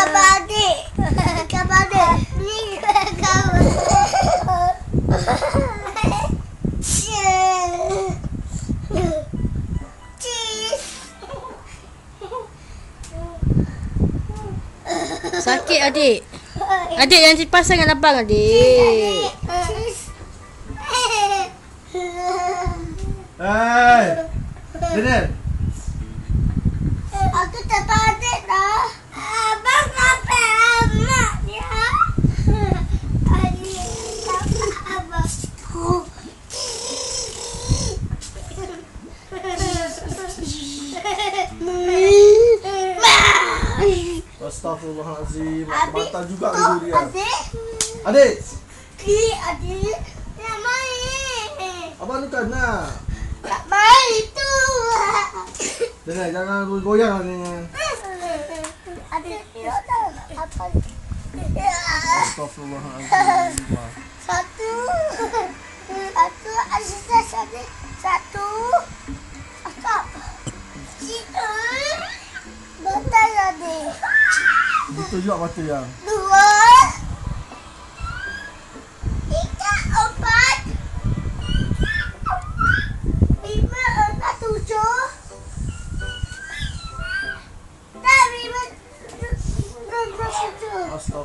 kapal adik. Kapal adik. Ni kapal. Sakit adik. Adik jangan cipas sangat lapang adik. Hei. Dengar. Aku tak tahu adik dah. Abang apa dia? Apa? Astaghfirullahalazim. Mata juga tidur dia. Adik, Adik, ki adik nak main. abang ni kan nak. Nak main itu. Daniel, jangan goyang ni. Satu. Satu. Aziza satu. Satu. Stop. Tiga. Betul adik. Betul juga mata yang. Ya.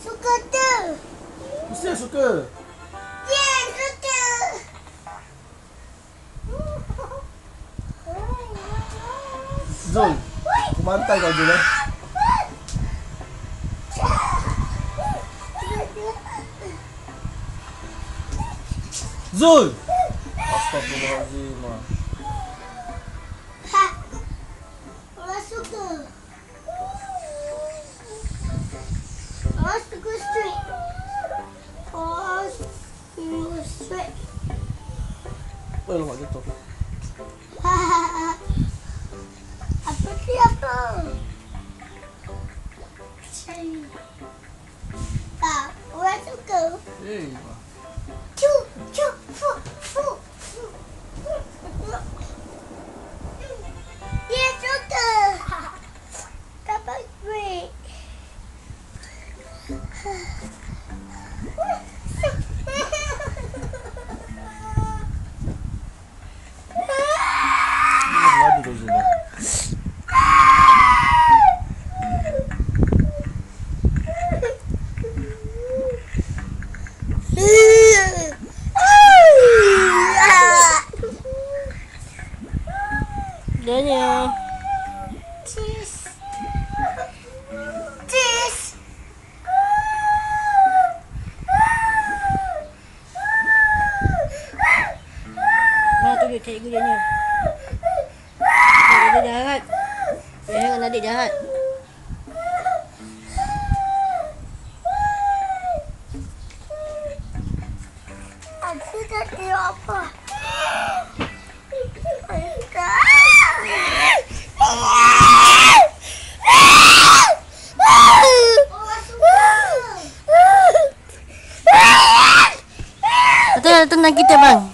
Suka tu. Mesti suka. Zul, aku bantai kau Zul eh. Zul. Astaghfirullahalazim. Ha. Orang suka. Orang suka straight. Orang suka straight. Oh, lemak jatuh. apa? Cari. Tak, orang suka. Eh, Cu, Daniel. Cheese. Cheese. Mana tu dia cikgu Daniel. Dia, dia jahat. Dia adik jahat. Kita bang.